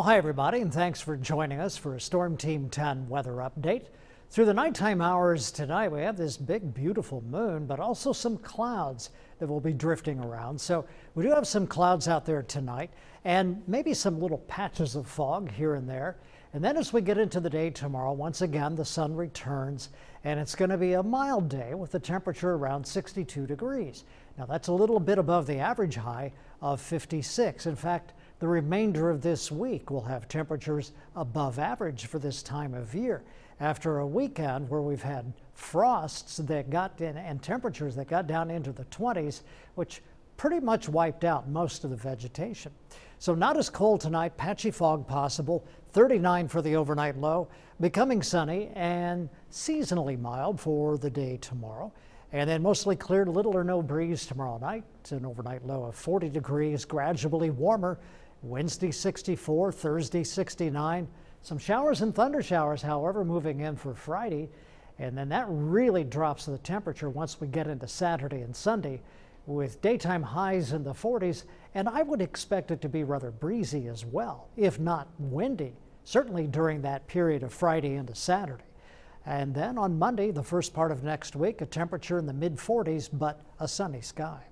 Well, hi, everybody, and thanks for joining us for a Storm Team 10 weather update. Through the nighttime hours tonight, we have this big, beautiful moon, but also some clouds that will be drifting around. So we do have some clouds out there tonight and maybe some little patches of fog here and there. And then as we get into the day tomorrow, once again, the sun returns and it's going to be a mild day with the temperature around 62 degrees. Now that's a little bit above the average high of 56. In fact, the remainder of this week will have temperatures above average for this time of year after a weekend where we've had frosts that got in and temperatures that got down into the 20s, which pretty much wiped out most of the vegetation. So not as cold tonight, patchy fog possible, 39 for the overnight low, becoming sunny and seasonally mild for the day tomorrow. And then mostly clear, little or no breeze tomorrow night. An overnight low of 40 degrees, gradually warmer. Wednesday 64, Thursday 69. Some showers and thunder showers, however, moving in for Friday. And then that really drops the temperature once we get into Saturday and Sunday with daytime highs in the 40s. And I would expect it to be rather breezy as well, if not windy, certainly during that period of Friday into Saturday. And then on Monday, the first part of next week, a temperature in the mid 40s, but a sunny sky.